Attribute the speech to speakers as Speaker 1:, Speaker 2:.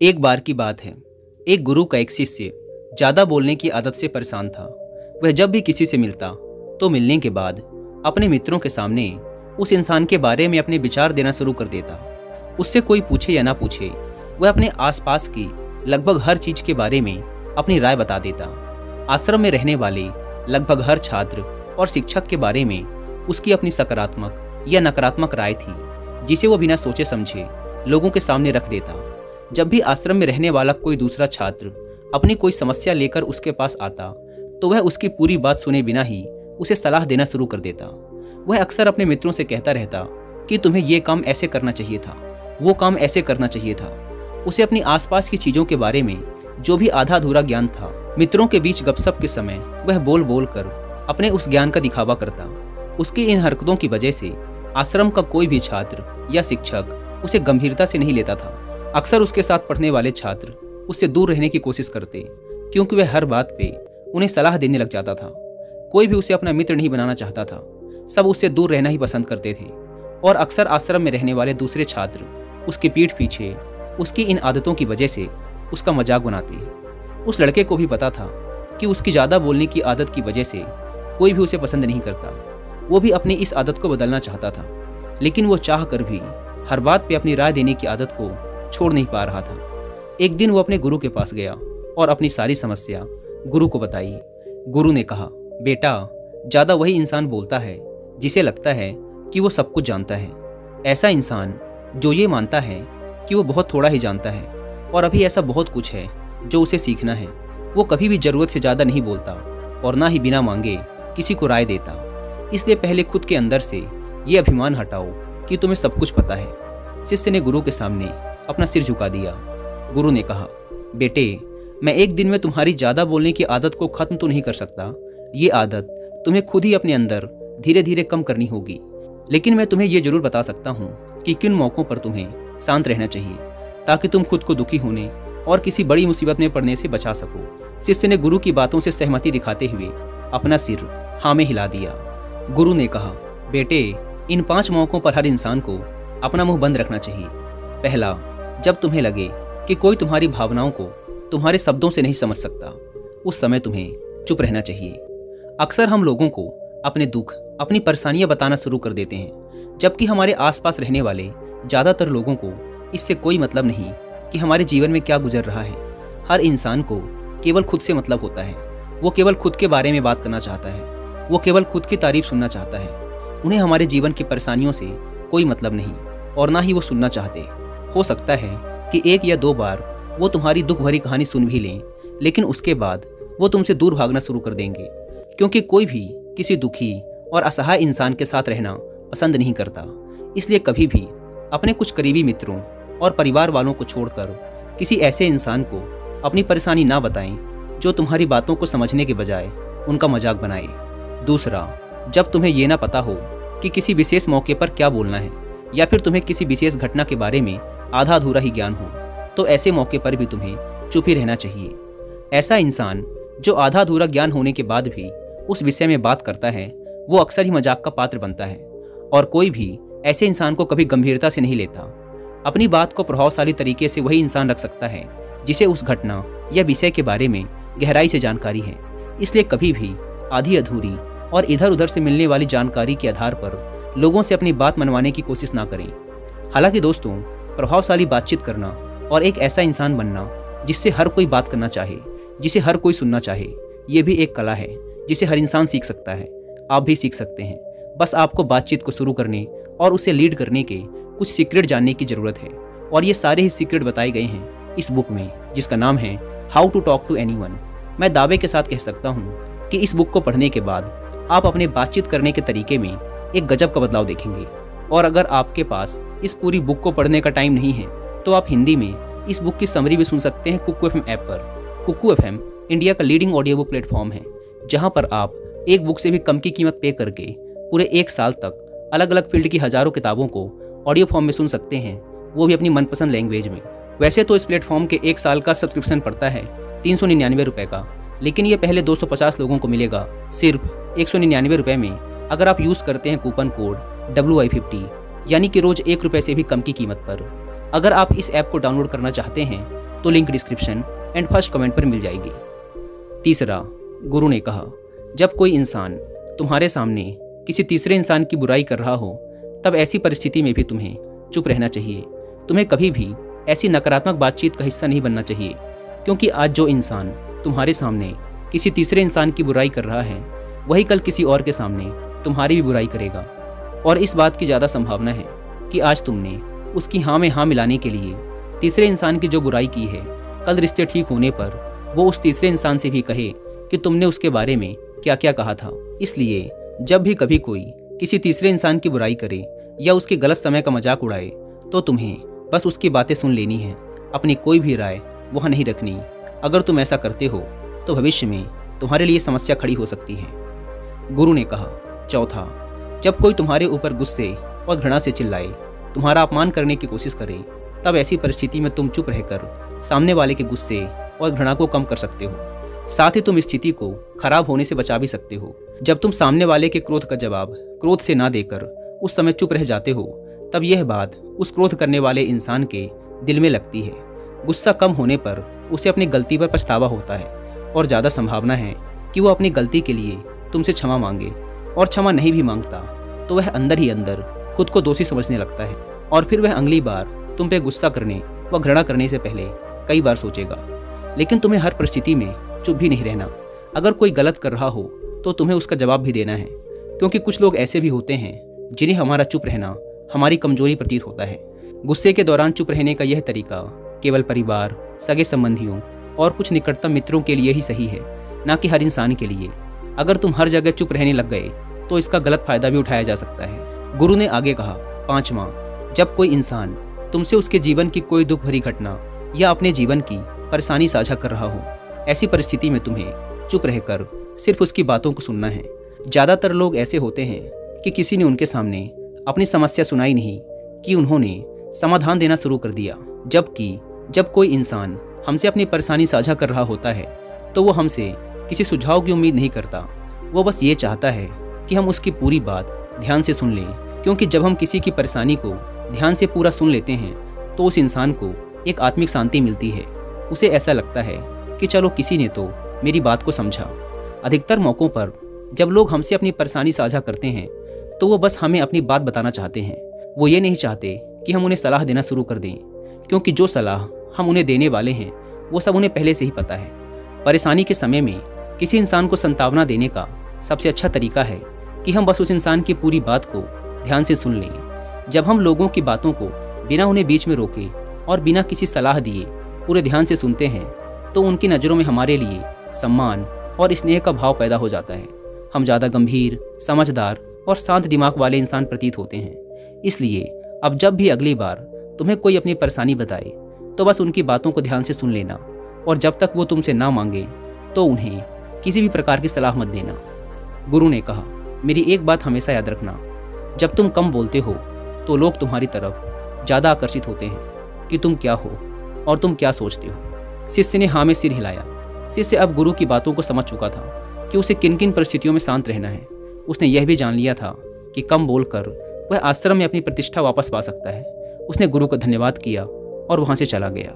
Speaker 1: एक बार की बात है। एक गुरु का एक शिष्य ज़्यादा बोलने की आदत से परेशान था। वह जब भी किसी से मिलता तो मिलने के बाद अपने मित्रों के सामने उस इंसान के बारे में अपने विचार देना शुरू कर देता। उससे कोई पूछे या ना पूछे, वह अपने आसपास की लगभग हर चीज़ के बारे में अपनी राय बता देता। आश्रम में रहने वाले लगभग हर छात्र और शिक्षक के बारे में उसकी अपनी सकारात्मक या नकारात्मक राय थी, जिसे वो बिना सोचे समझे लोगों के सामने रख देता। जब भी आश्रम में रहने वाला कोई दूसरा छात्र अपनी कोई समस्या लेकर उसके पास आता तो वह उसकी पूरी बात सुने बिना ही उसे सलाह देना शुरू कर देता। वह अक्सर अपने मित्रों से कहता रहता कि तुम्हें यह काम ऐसे करना चाहिए था, वो काम ऐसे करना चाहिए था। उसे अपनी आसपास की चीज़ों के बारे में जो भी आधा अधूरा ज्ञान था, मित्रों के बीच गपशप के समय वह बोल बोल कर अपने उस ज्ञान का दिखावा करता। उसकी इन हरकतों की वजह से आश्रम का कोई भी छात्र या शिक्षक उसे गंभीरता से नहीं लेता था। अक्सर उसके साथ पढ़ने वाले छात्र उससे दूर रहने की कोशिश करते, क्योंकि वह हर बात पे उन्हें सलाह देने लग जाता था। कोई भी उसे अपना मित्र नहीं बनाना चाहता था। सब उससे दूर रहना ही पसंद करते थे। और अक्सर आश्रम में रहने वाले दूसरे छात्र उसके पीठ पीछे, उसकी इन आदतों की वजह से उसका मज़ाक बनाते। उस लड़के को भी पता था कि उसकी ज़्यादा बोलने की आदत की वजह से कोई भी उसे पसंद नहीं करता। वो भी अपनी इस आदत को बदलना चाहता था। लेकिन वो चाह कर भी हर बात पे अपनी राय देने की आदत को छोड़ नहीं पा रहा था। एक दिन वो अपने गुरु के पास गया और अपनी सारी समस्या गुरु को बताई। गुरु ने कहा, बेटा, ज़्यादा वही इंसान बोलता है, जिसे लगता है कि वो सब कुछ जानता है। ऐसा इंसान जो ये मानता है कि वो बहुत थोड़ा ही जानता है और अभी ऐसा बहुत कुछ है जो उसे सीखना है। वो कभी भी ज़रूरत से ज़्यादा नहीं बोलता और ना ही बिना मांगे किसी को राय देता। इसलिए पहले खुद के अंदर से ये अभिमान हटाओ कि तुम्हें सब कुछ पता है। शिष्य ने गुरु के सामने अपना सिर झुका दिया। गुरु ने कहा, बेटे, मैं एक दिन में तुम्हारी ज़्यादा बोलने की आदत को ख़त्म तो नहीं कर सकता। ये आदत तुम्हें खुद ही अपने अंदर धीरे धीरे कम करनी होगी। लेकिन मैं तुम्हें ये ज़रूर बता सकता हूँ कि किन मौक़ों पर तुम्हें शांत रहना चाहिए, ताकि तुम खुद को दुखी होने और किसी बड़ी मुसीबत में पड़ने से बचा सको। शिष्य ने गुरु की बातों से सहमति दिखाते हुए अपना सिर हाँ में हिला दिया। गुरु ने कहा, बेटे, इन पाँच मौक़ों पर हर इंसान को अपना मुँह बंद रखना चाहिए। पहला जब तुम्हें लगे कि कोई तुम्हारी भावनाओं को तुम्हारे शब्दों से नहीं समझ सकता, उस समय तुम्हें चुप रहना चाहिए। अक्सर हम लोगों को अपने दुख, अपनी परेशानियाँ बताना शुरू कर देते हैं, जबकि हमारे आसपास रहने वाले ज़्यादातर लोगों को इससे कोई मतलब नहीं कि हमारे जीवन में क्या गुजर रहा है। हर इंसान को केवल खुद से मतलब होता है। वो केवल खुद के बारे में बात करना चाहता है। वो केवल खुद की तारीफ़ सुनना चाहता है। उन्हें हमारे जीवन की परेशानियों से कोई मतलब नहीं, और ना ही वो सुनना चाहते। हो सकता है कि एक या दो बार वो तुम्हारी दुख भरी कहानी सुन भी लें, लेकिन उसके बाद वो तुमसे दूर भागना शुरू कर देंगे, क्योंकि कोई भी किसी दुखी और असहाय इंसान के साथ रहना पसंद नहीं करता। इसलिए कभी भी अपने कुछ करीबी मित्रों और परिवार वालों को छोड़कर किसी ऐसे इंसान को अपनी परेशानी ना बताएँ, जो तुम्हारी बातों को समझने के बजाय उनका मज़ाक बनाए। दूसरा, जब तुम्हें ये ना पता हो कि किसी विशेष मौके पर क्या बोलना है, या फिर तुम्हें किसी विशेष घटना के बारे में आधा अधूरा ही ज्ञान हो तो ऐसे मौके पर भी तुम्हें चुप ही रहना चाहिए। ऐसा इंसान, जो आधा अधूरा ज्ञान होने के बाद भी उस विषय में बात करता है, वो अक्सर ही मज़ाक का पात्र बनता है, और कोई भी ऐसे इंसान को कभी गंभीरता से नहीं लेता। अपनी बात को प्रभावशाली तरीके से वही इंसान रख सकता है, जिसे उस घटना या विषय के बारे में गहराई से जानकारी है। इसलिए कभी भी आधी अधूरी और इधर उधर से मिलने वाली जानकारी के आधार पर लोगों से अपनी बात मनवाने की कोशिश ना करें। हालाँकि दोस्तों प्रभावशाली बातचीत करना और एक ऐसा इंसान बनना जिससे हर कोई बात करना चाहे, जिसे हर कोई सुनना चाहे, ये भी एक कला है, जिसे हर इंसान सीख सकता है। आप भी सीख सकते हैं। बस आपको बातचीत को शुरू करने और उसे लीड करने के कुछ सीक्रेट जानने की ज़रूरत है। और ये सारे ही सीक्रेट बताए गए हैं इस बुक में, जिसका नाम है how to talk to any मैं दावे के साथ कह सकता हूँ कि इस बुक को पढ़ने के बाद आप अपने बातचीत करने के तरीके में एक गजब का बदलाव देखेंगे। और अगर आपके पास इस पूरी बुक को पढ़ने का टाइम नहीं है तो आप हिंदी में इस बुक की समरी भी सुन सकते हैं कुकू एफएम ऐप पर। कुकू एफएम इंडिया का लीडिंग ऑडियो बुक प्लेटफॉर्म है, जहाँ पर आप एक बुक से भी कम की कीमत पे करके पूरे एक साल तक अलग अलग फ़ील्ड की हज़ारों किताबों को ऑडियो फॉर्म में सुन सकते हैं, वो भी अपनी मनपसंद लैंग्वेज में। वैसे तो इस प्लेटफॉर्म के एक साल का सब्सक्रिप्शन पड़ता है तीन सौ निन्यानवे रुपये का, लेकिन ये पहले 250 लोगों को मिलेगा, सिर्फ़ एक सौ निन्यानवे रुपये में। अगर आप यूज़ करते हैं coupon code W I fifty यानी कि रोज़ एक रुपये से भी कम की कीमत पर। अगर आप इस ऐप को डाउनलोड करना चाहते हैं तो link description and first comment पर मिल जाएगी। तीसरा, गुरु ने कहा, जब कोई इंसान तुम्हारे सामने किसी तीसरे इंसान की बुराई कर रहा हो, तब ऐसी परिस्थिति में भी तुम्हें चुप रहना चाहिए। तुम्हें कभी भी ऐसी नकारात्मक बातचीत का हिस्सा नहीं बनना चाहिए, क्योंकि आज जो इंसान तुम्हारे सामने किसी तीसरे इंसान की बुराई कर रहा है, वही कल किसी और के सामने तुम्हारी भी बुराई करेगा। और इस बात की ज़्यादा संभावना है कि आज तुमने उसकी हाँ में हाँ मिलाने के लिए तीसरे इंसान की जो बुराई की है, कल रिश्ते ठीक होने पर वो उस तीसरे इंसान से भी कहे कि तुमने उसके बारे में क्या क्या कहा था। इसलिए जब भी कभी कोई किसी तीसरे इंसान की बुराई करे या उसके गलत समय का मज़ाक उड़ाए तो तुम्हें बस उसकी बातें सुन लेनी है। अपनी कोई भी राय वह नहीं रखनी। अगर तुम ऐसा करते हो तो भविष्य में तुम्हारे लिए समस्या खड़ी हो सकती है। गुरु ने कहा, चौथा जब कोई तुम्हारे ऊपर गुस्से और घृणा से चिल्लाए, तुम्हारा अपमान करने की कोशिश करे, तब ऐसी परिस्थिति में तुम चुप रहकर सामने वाले के गुस्से और घृणा को कम कर सकते हो। साथ ही तुम स्थिति को खराब होने से बचा भी सकते हो। जब तुम सामने वाले के क्रोध का जवाब क्रोध से ना देकर उस समय चुप रह जाते हो, तब यह बात उस क्रोध करने वाले इंसान के दिल में लगती है। गुस्सा कम होने पर उसे अपनी गलती पर पछतावा होता है और ज़्यादा संभावना है कि वो अपनी गलती के लिए तुमसे क्षमा मांगे। और क्षमा नहीं भी माँगता तो वह अंदर ही अंदर खुद को दोषी समझने लगता है। और फिर वह अगली बार तुम पे गुस्सा करने व घृणा करने से पहले कई बार सोचेगा, लेकिन तुम्हें हर परिस्थिति में चुप भी नहीं रहना। अगर कोई गलत कर रहा हो तो तुम्हें उसका जवाब भी देना है, क्योंकि कुछ लोग ऐसे भी होते हैं, जिन्हें हमारा चुप रहना हमारी कमज़ोरी प्रतीत होता है। गुस्से के दौरान चुप रहने का यह तरीका केवल परिवार, सगे संबंधियों और कुछ निकटतम मित्रों के लिए ही सही है, ना कि हर इंसान के लिए। अगर तुम हर जगह चुप रहने लग गए तो इसका गलत फ़ायदा भी उठाया जा सकता है। गुरु ने आगे कहा, पांचवा, जब कोई इंसान तुमसे उसके जीवन की कोई दुख भरी घटना या अपने जीवन की परेशानी साझा कर रहा हो, ऐसी परिस्थिति में तुम्हें चुप रहकर सिर्फ़ उसकी बातों को सुनना है। ज़्यादातर लोग ऐसे होते हैं कि किसी ने उनके सामने अपनी समस्या सुनाई नहीं, कि उन्होंने समाधान देना शुरू कर दिया। जबकि जब कोई इंसान हमसे अपनी परेशानी साझा कर रहा होता है तो वो हमसे किसी सुझाव की उम्मीद नहीं करता। वो बस ये चाहता है कि हम उसकी पूरी बात ध्यान से सुन लें, क्योंकि जब हम किसी की परेशानी को ध्यान से पूरा सुन लेते हैं तो उस इंसान को एक आत्मिक शांति मिलती है। उसे ऐसा लगता है कि चलो किसी ने तो मेरी बात को समझा। अधिकतर मौक़ों पर जब लोग हमसे अपनी परेशानी साझा करते हैं तो वो बस हमें अपनी बात बताना चाहते हैं। वो ये नहीं चाहते कि हम उन्हें सलाह देना शुरू कर दें, क्योंकि जो सलाह हम उन्हें देने वाले हैं, वो सब उन्हें पहले से ही पता है। परेशानी के समय में किसी इंसान को संतावना देने का सबसे अच्छा तरीका है कि हम बस उस इंसान की पूरी बात को ध्यान से सुन लें। जब हम लोगों की बातों को बिना उन्हें बीच में रोके और बिना किसी सलाह दिए पूरे ध्यान से सुनते हैं तो उनकी नज़रों में हमारे लिए सम्मान और स्नेह का भाव पैदा हो जाता है। हम ज़्यादा गंभीर, समझदार और शांत दिमाग वाले इंसान प्रतीत होते हैं। इसलिए अब जब भी अगली बार तुम्हें कोई अपनी परेशानी बताए तो बस उनकी बातों को ध्यान से सुन लेना और जब तक वो तुमसे ना मांगे तो उन्हें किसी भी प्रकार की सलाह मत देना। गुरु ने कहा मेरी एक बात हमेशा याद रखना। जब तुम कम बोलते हो तो लोग तुम्हारी तरफ़ ज़्यादा आकर्षित होते हैं कि तुम क्या हो और तुम क्या सोचते हो। शिष्य ने हाँ में सिर हिलाया। शिष्य अब गुरु की बातों को समझ चुका था कि उसे किन किन परिस्थितियों में शांत रहना है। उसने यह भी जान लिया था कि कम बोलकर वह आश्रम में अपनी प्रतिष्ठा वापस पा सकता है। उसने गुरु का धन्यवाद किया और वहाँ से चला गया।